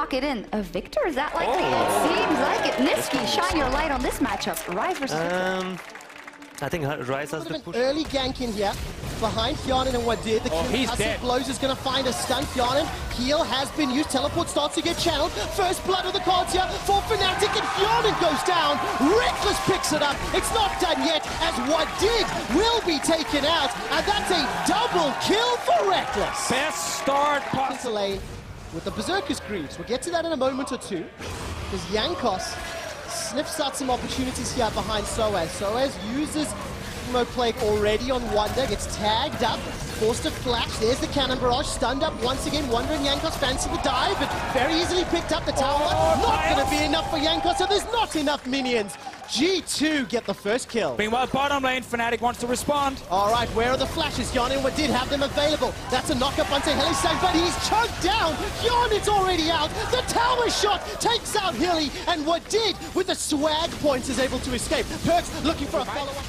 lock it in. A Viktor, is that likely? It seems like it. Niski, shine your light on this matchup. Ryze versus Viktor. Um, I think Ryze has Bit the push. early gank in here behind Hjarnan and Wadid. The Oh, King he's Hustle dead. blows is going to find a stun. Hjarnan, heal has been used. Teleport starts to get channeled. First blood of the cards here for Fnatic and Hjarnan goes down. Rekkles picks it up. It's not done yet as Wadid will be taken out. And that's a double kill for Rekkles. Best start into possible. With the Berserker's Greaves. We'll get to that in a moment or two. Because Jankos sniffs out some opportunities here behind Soaz. Soaz uses Hemoplague already on Wunder, gets tagged up, forced to flash. There's the Cannon Barrage, stunned up once again. Wondering Jankos fancy the dive, but very easily picked up the tower. Oh, not going to be enough for Jankos, so there's not enough minions. G2 get the first kill. Meanwhile, bottom lane, Fnatic wants to respond. All right, where are the flashes? Hjarnan did have them available. That's a knock-up onto Hylissang, but he's chugged down. Hjarnan's already out. The tower shot takes out Hilly, and what did with the swag points is able to escape. Perkz looking for a follow-up.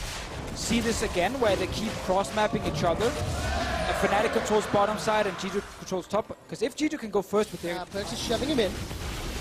See this again, where they keep cross-mapping each other. Fnatic controls bottom side and G2 controls top. Because if G2 can go first with their... Uh, Perkz is shoving him in.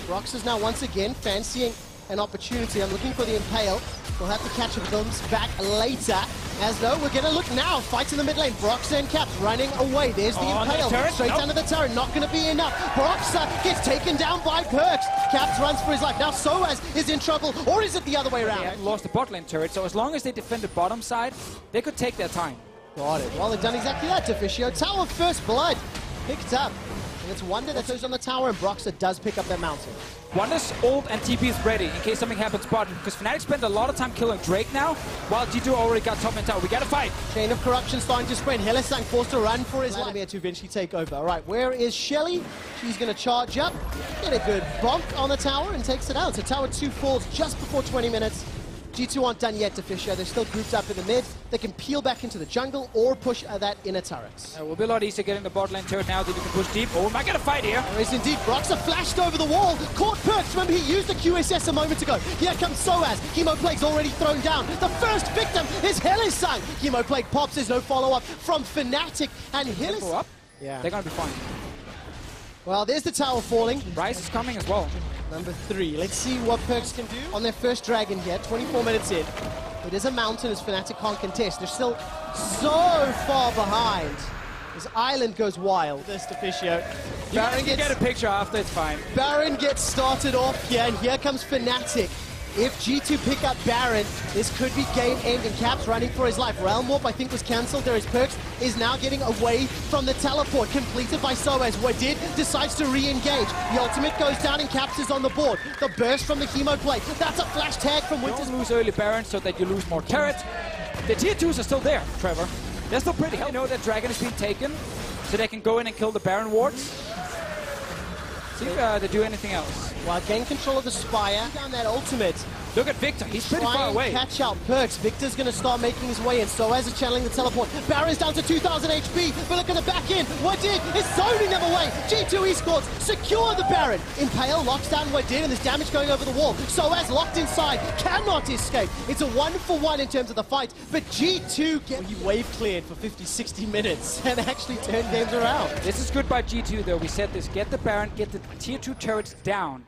Rox is now once again fancying an opportunity. I'm looking for the Impale. We'll have to catch them back later. As though we're going to look now. Fights in the mid lane. Broxah and Caps running away. There's the Oh, on the Impale. Straight Nope. under the turret. Not going to be enough. Broxah uh, gets taken down by Perkz. Caps runs for his life. Now Soaz is in trouble. Or is it the other way around? have lost the bot lane turret, so as long as they defend the bottom side, they could take their time. Got it. Well, they've done exactly that, Deficio. Tower first blood picked up. And it's Wunder that goes on the tower, and Broxah does pick up that mountain. Wunder's ult and TP is ready in case something happens bottom. Because Fnatic spent a lot of time killing Drake now, while G2 already got top and tower. We gotta fight. Chain of corruption starting to spread. Hylissang forced to run for his life. Vladimir to Vinci take over. All right, where is Shelly? She's going to charge up, get a good bonk on the tower, and takes it out. So tower two falls just before 20 minutes. G2 aren't done yet to Fisher. They're still grouped up in the mid. They can peel back into the jungle or push uh, that inner turret. It will be a lot easier getting the bot lane turret now that you can push deep. Oh, am I gonna fight here? There is indeed. Broxah flashed over the wall. Caught Perkz. Remember, he used the QSS a moment ago. Here comes Soaz. Hemoplague's already thrown down. The first victim is Hylissang. Chemo Plague pops. There's no follow-up from Fnatic. And Go up. Yeah. They're gonna be fine. Well, there's the tower falling. Ryze is coming as well. Number three. Let's see what Perkz can do on their first dragon here. 24 minutes in. It is a mountain as Fnatic can't contest. They're still so far behind. This island goes wild. This Deficio. You Baron can get a picture after, it's fine. Baron gets started off here, and here comes Fnatic. If G2 pick up Baron, this could be game ending. Caps running for his life. Realm Warp, I think, was cancelled. There is Perkz, is now getting away from the teleport, completed by Soaz. Wadid decides to re-engage. The ultimate goes down, and Caps is on the board. The burst from the Chemo Blade. That's a flash tag from Winter's Don't lose early Baron so that you lose more turrets. The tier 2s are still there, Trevor. They're still pretty healthy. You know that Dragon is being taken, so they can go in and kill the Baron wards. See if uh, they do anything else. While gain control of the Spire, down that ultimate. Look at Viktor, he's pretty Try far away. catch out Perkz. Viktor's going to start making his way in. So as a channeling the teleport. Baron's down to 2,000 HP. But look at the back end. Wadid is zoning them away. G2 esports secure the Baron. Impale locks down Wadid and there's damage going over the wall. So as locked inside, cannot escape. It's a one for one in terms of the fight. But G2 get he wave cleared for 50, 60 minutes and actually turn games around. This is good by G2 though, we said this. Get the Baron, get the tier 2 turrets down.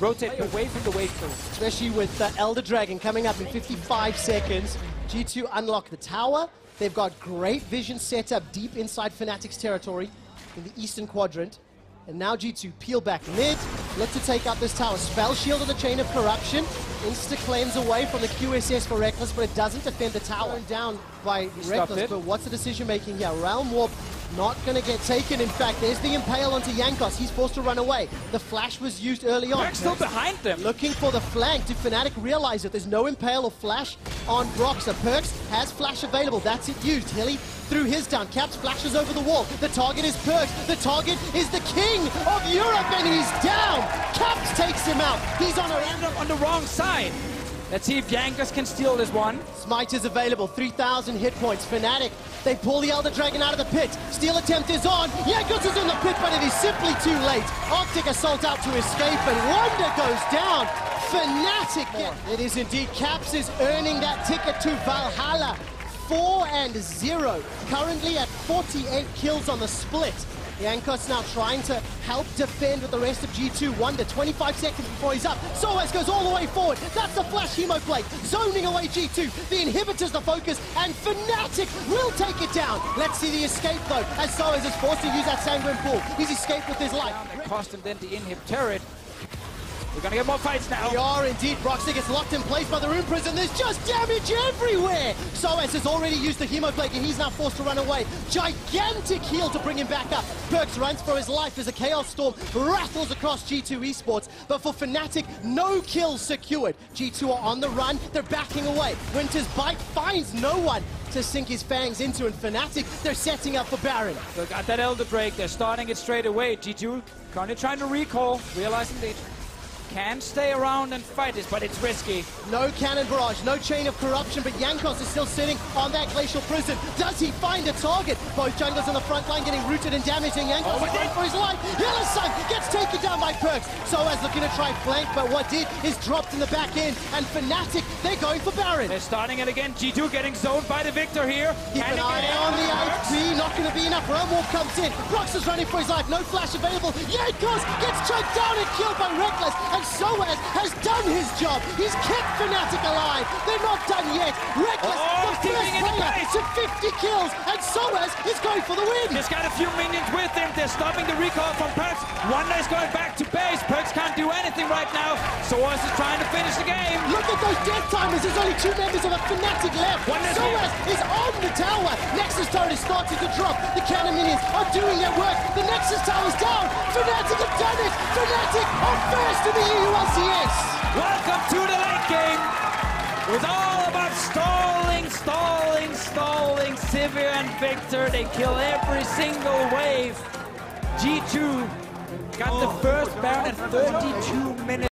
Rotate away from the wave pool. especially with the Elder Dragon coming up in 55 seconds. G2 unlock the tower. They've got great vision set up deep inside Fnatic's territory in the eastern quadrant. And now G2 peel back mid, look to take out this tower. Spell Shield on the Chain of Corruption. Insta claims away from the QSS for Rekkles, but it doesn't defend the tower. And down by Rekkles, but what's the decision making here? Realm Warp not going to get taken. In fact, there's the Impale onto Jankos. He's forced to run away. The Flash was used early on. Perk's still behind them. Looking for the flank. Do Fnatic realize that there's no Impale or Flash on Broxah? Perkz has Flash available. That's it used. Hilly through his down. Caps flashes over the wall. The target is Perkz. The target is the King of Europe, and he's down. Caps takes him out. He's on a Random on the wrong side. Let's see if Jankos can steal this one. Smite is available, 3,000 hit points. Fnatic, they pull the Elder Dragon out of the pit. Steal attempt is on. Jankos is in the pit, but it is simply too late. Arctic Assault out to escape, and Wunder goes down. Fnatic, get- it is indeed. Caps is earning that ticket to Valhalla. 4 and 0. Currently at 48 kills on the split. Jankos now trying to help defend with the rest of G2 Wunder. 25 seconds before he's up. Soaz goes all the way forward. That's the flash Hemo Blade. Zoning away G2. The inhibitors the focus. And Fnatic will take it down. Let's see the escape though. As Soaz is forced to use that Sanguine Pool. He's escaped with his life. That cost him then the inhib turret. We're gonna get more fights now. We are indeed. Broxy gets locked in place by the Rune Prison. There's just damage everywhere. Soaz has already used the Hemoblade and he's now forced to run away. Gigantic heal to bring him back up. Perkz runs for his life as a Chaos Storm rattles across G2 Esports. But for Fnatic, no kills secured. G2 are on the run. They're backing away. Winter's Bite finds no one to sink his fangs into. And Fnatic, they're setting up for Baron. They got that Elder Drake. They're starting it straight away. G2 currently trying to recall, realizing they can stay around and fight this, but it's risky. No cannon barrage, no chain of corruption, but Jankos is still sitting on that glacial prison. Does he find a target? Both junglers on the front line getting rooted and damaging. and Jankos Oh, is going for his life. Yellowsun gets taken down by Perkz. Soaz looking to try flank, but what did is dropped in the back end, and Fnatic, they're going for Baron. They're starting it again. G2 getting zoned by the Viktor here. Keep an eye on the going to be enough. Realmwalk comes in. Brox is running for his life, no flash available. Jankos gets choked down and killed by Rekkles, and Soaz has done his job. He's kept Fnatic alive. They're not done yet. Rekkles, Oh, the first in the player to 50 kills, and Soaz is going for the win. He's got a few minions with him. They're stopping the recall from Perkz. Wunder is going back to base. Perkz can't do anything right now. Soaz is trying to finish the game. Look at those death timers. There's only two members of a Fnatic left. Wunder's Soaz is on the tower. Nexus turret is starting to drop. The cannon minions are doing their work. The Nexus tower's down. Fnatic have done it. Fnatic are first in the EULCS. Welcome to the late game. It was all about stalling, stalling, stalling. Sivir and Viktor, they kill every single wave. G2 got the oh, first Baron at 32 minutes.